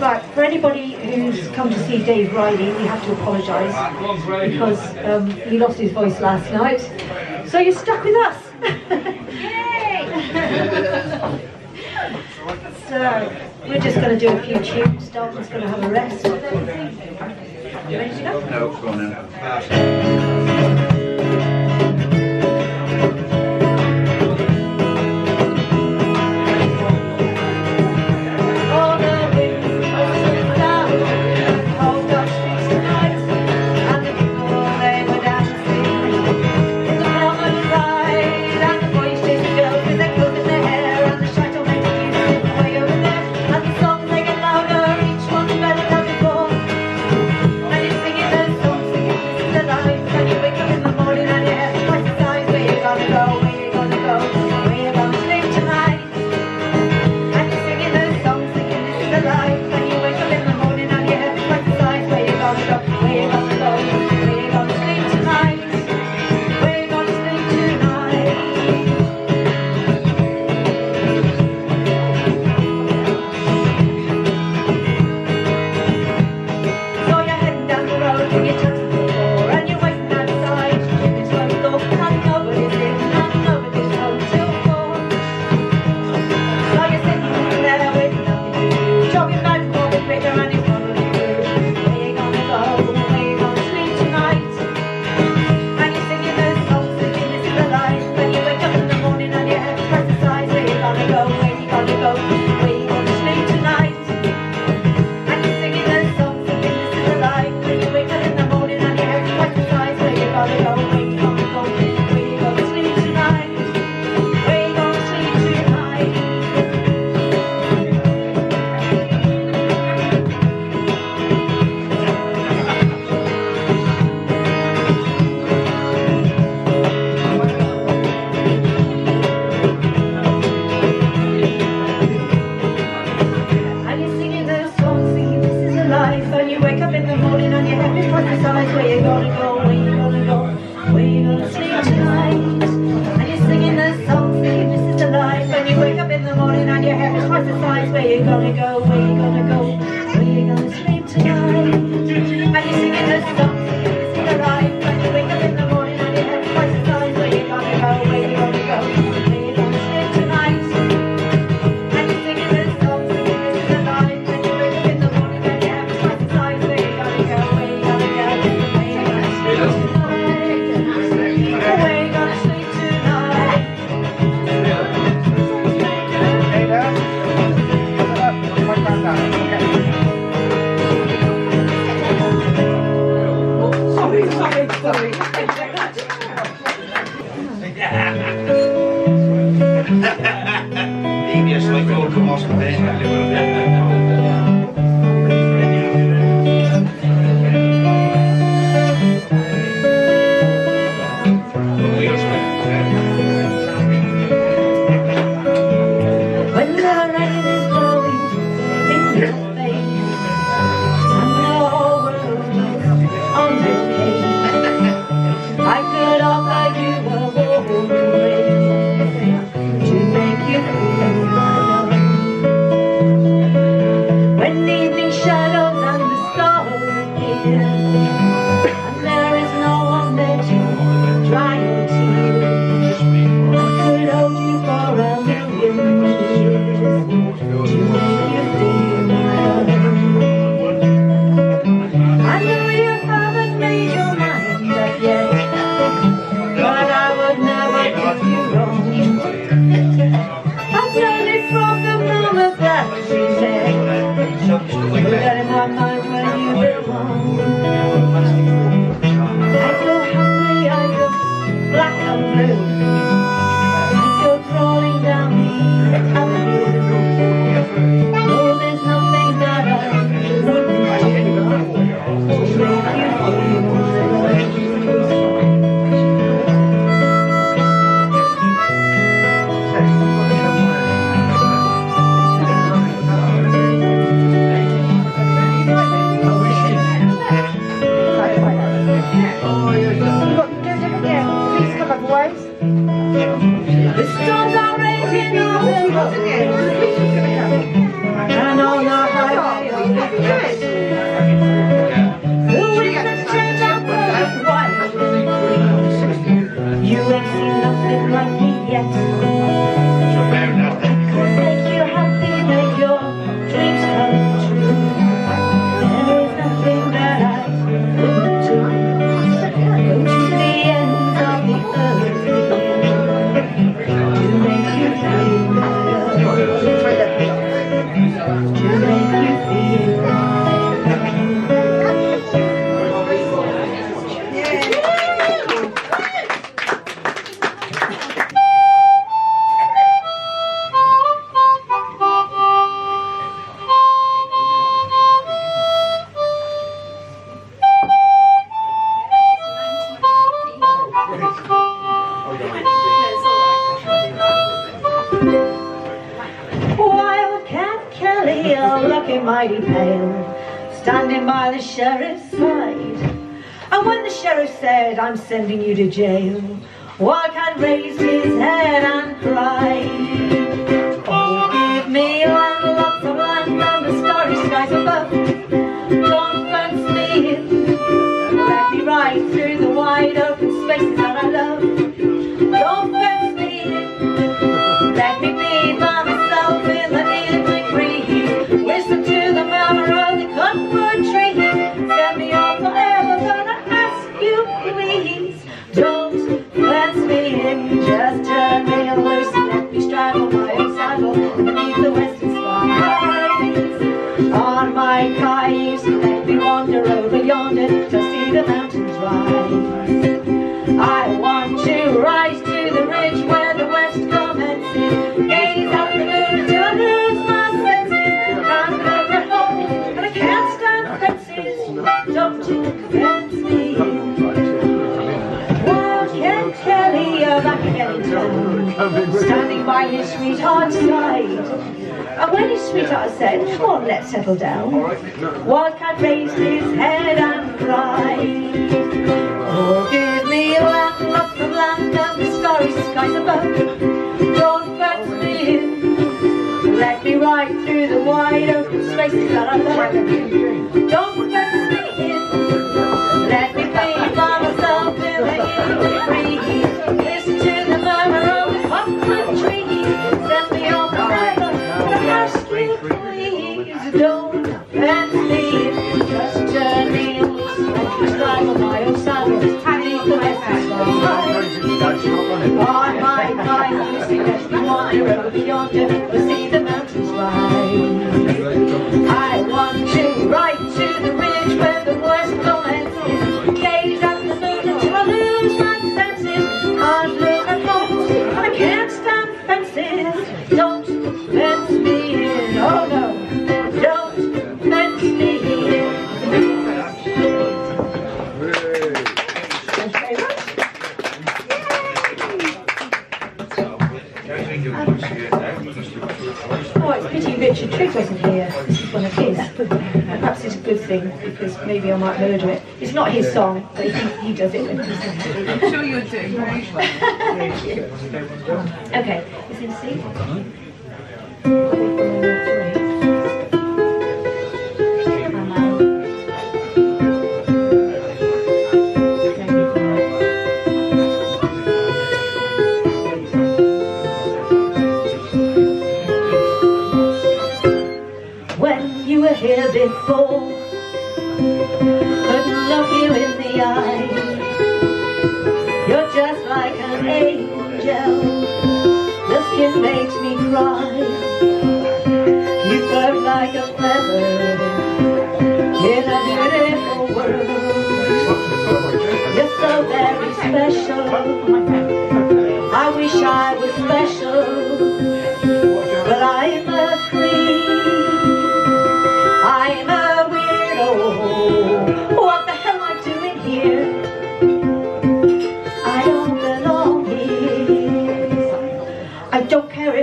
Right, for anybody who's come to see Dave Riley, we have to apologise because um, he lost his voice last night. So you're stuck with us. Yay! so we're just going to do a few tunes. Dalton's going to have a rest. Ready to go? No, go on now. Colorado. said, I'm sending you to jail. Wildcat raised his head and cried, Oh, give me one lump of land and the starry skies above. Don't fence me in, let me ride through the wide open spaces I want to rise to the ridge where the west commences. Gaze at the moon till I lose my senses. I'm but I can't stand. Don't convince me. Kelly standing by his sweetheart's side. And when his sweetheart said, come on, let's settle down, Wildcat raised his head and cried. river, don't fetch me in. Let me ride through the wide open spaces that I love. he does it I'm sure you do. Very well. okay, is it a seat?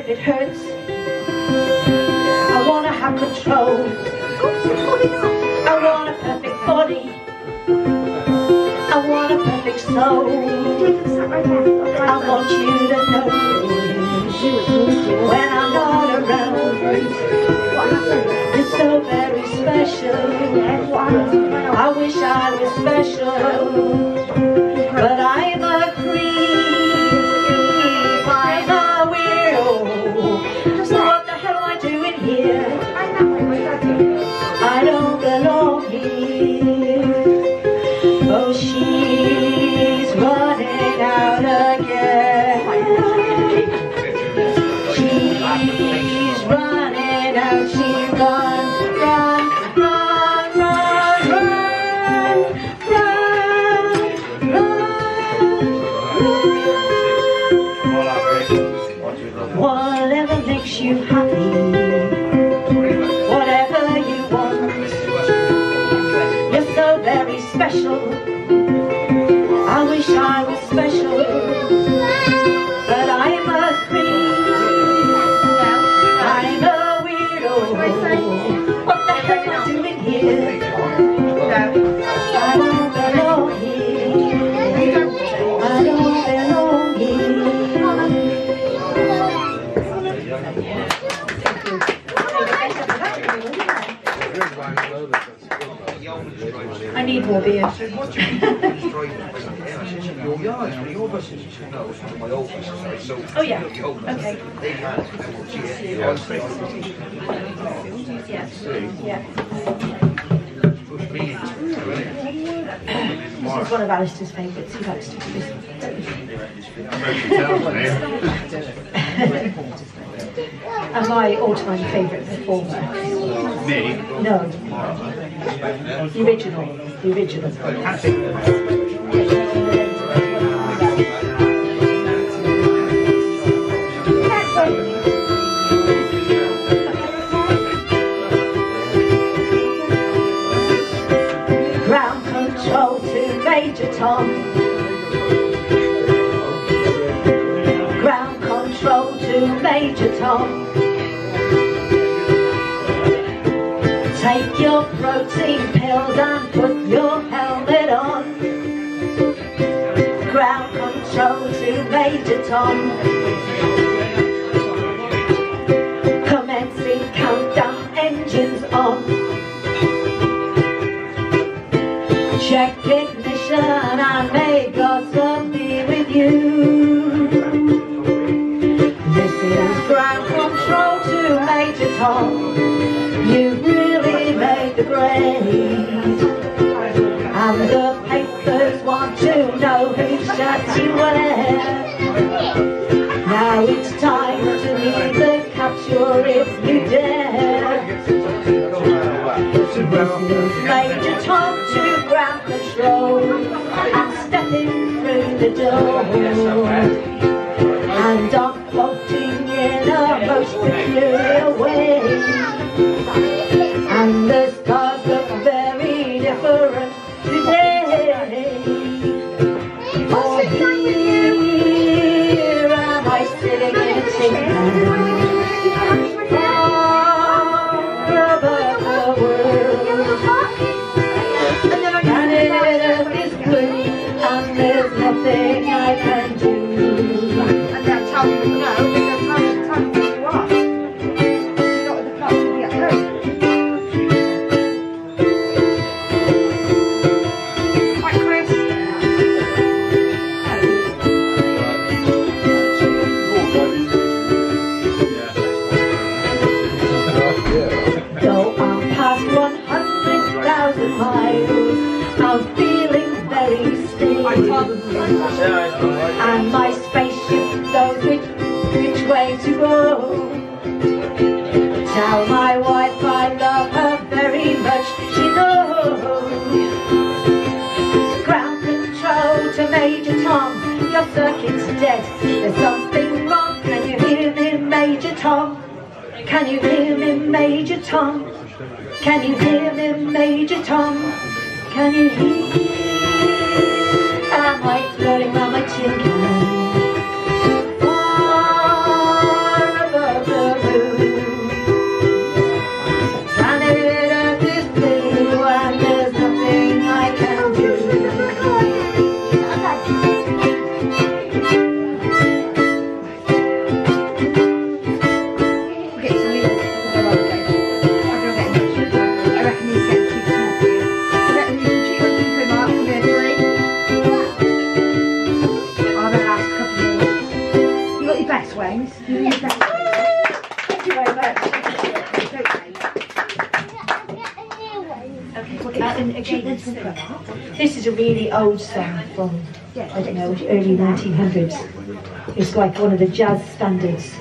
it hurts. I wanna have control. I want a perfect body. I want a perfect soul. I want you to know when I'm not around. you it's so very special. I wish I was special, but I'm. You know, it's my old buses. So. Oh, yeah. the old Okay. They had, Yeah. Yeah. This is one of Alistair's favourites. He likes to do this. and my all-time favourite performer. Me? No. The original. The original. Take your protein pills and put your helmet on. Ground control to Major Tom. Now it's time to leave the capsule if you dare. Major Tom to ground control. I'm stepping through the door. 100,000 miles, I'm feeling very still. And my spaceship knows which, which way to go. Tell my wife I love her very much, she knows. Ground control to Major Tom, your circuit's dead. There's something wrong, can you hear me, Major Tom? Can you hear me, Major Tom? Can you hear me, Major Tom? Can you hear? Am I floating round my tin early 1900s. It's like one of the jazz standards.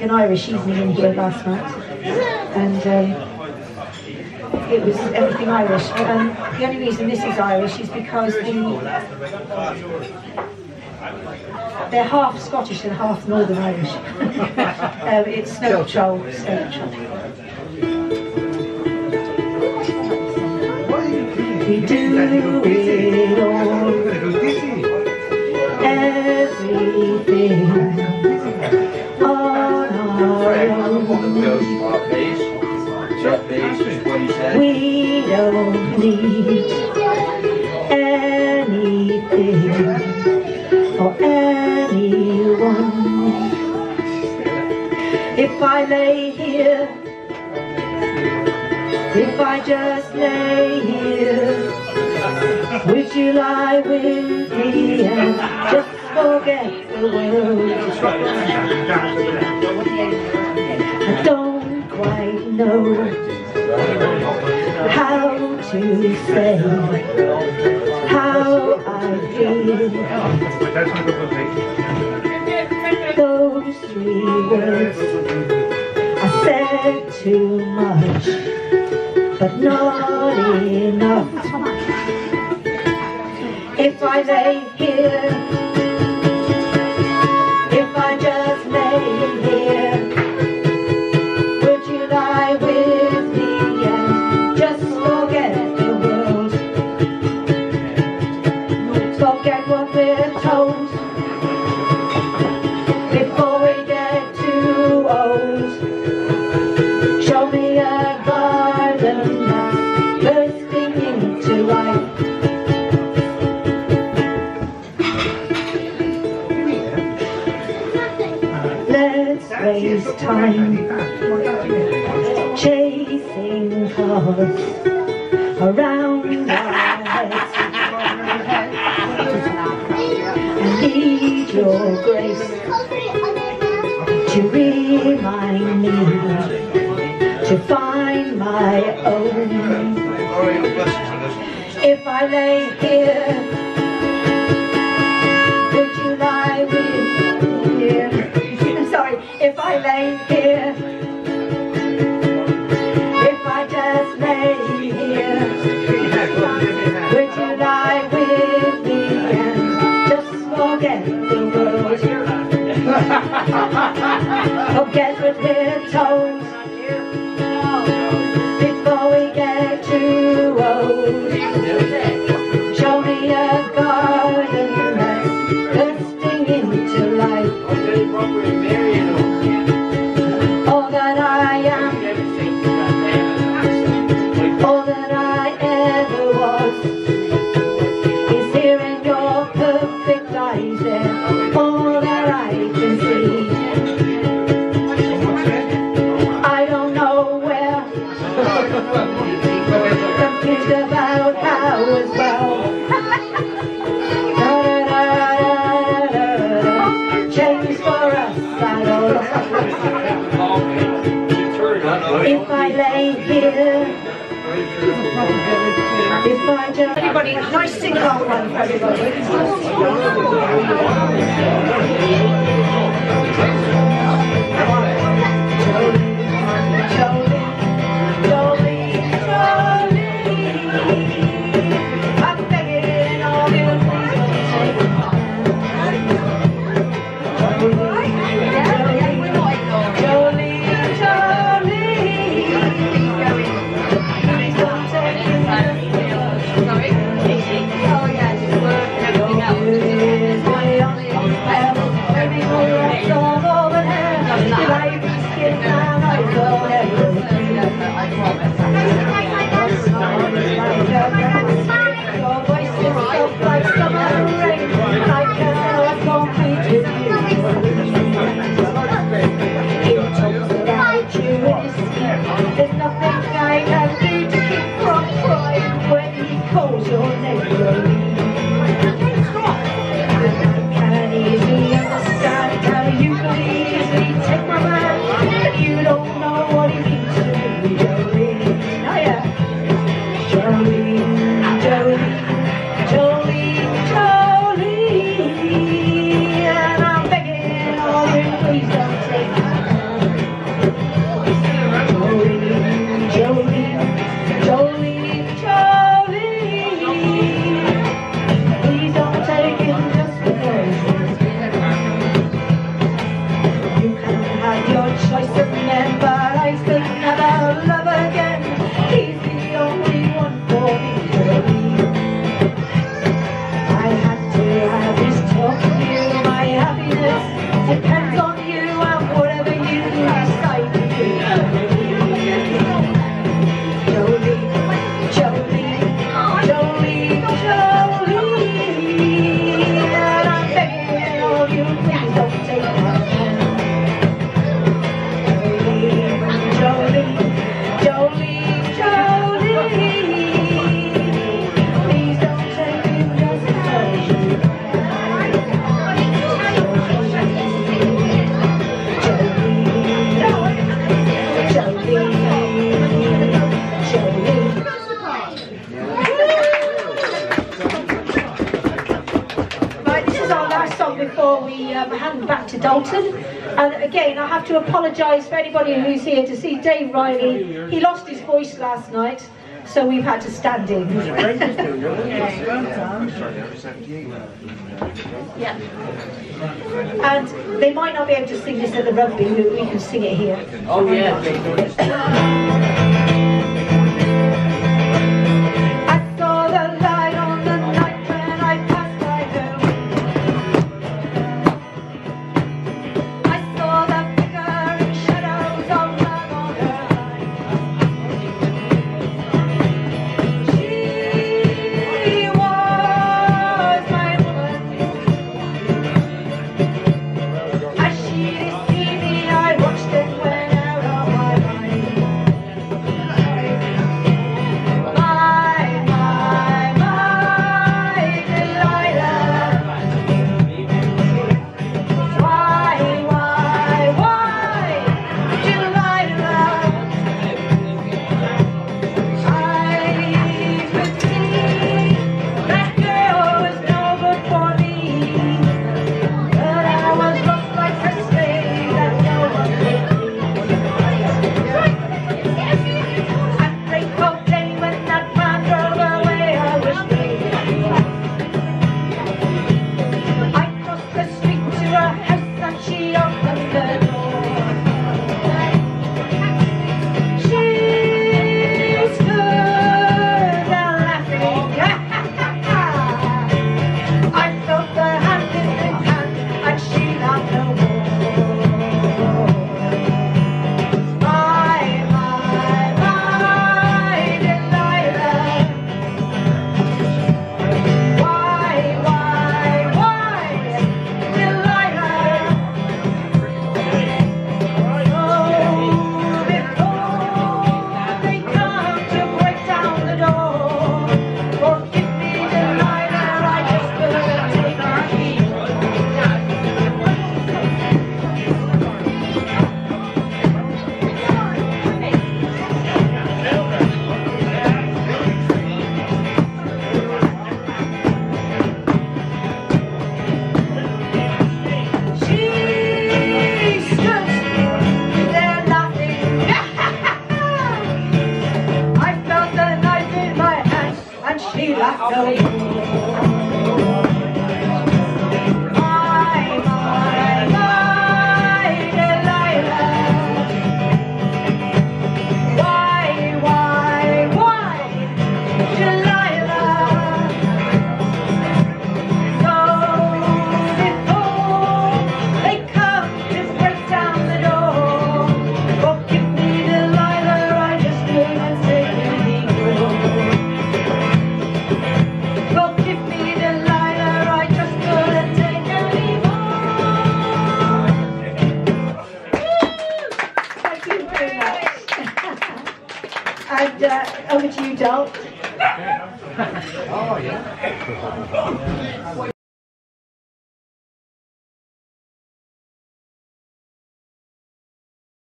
like an Irish evening in here last night, and um, it was everything Irish. Um, the only reason this is Irish is because the they're half Scottish and half Northern Irish. um, it's Snow Patrol. Snow Patrol. We do it all. Everything. We don't need anything or anyone. If I lay here, if I just lay here, would you lie with me and just forget the world? know how to say how I feel. Those three words, I said too much, but not enough. If I lay here Hallelujah. And uh, everybody, nice sing along one for everybody. apologise for anybody who's here to see Dave Riley. He lost his voice last night, so we've had to stand in. yeah. And they might not be able to sing this at the rugby, but we can sing it here. Oh, yeah.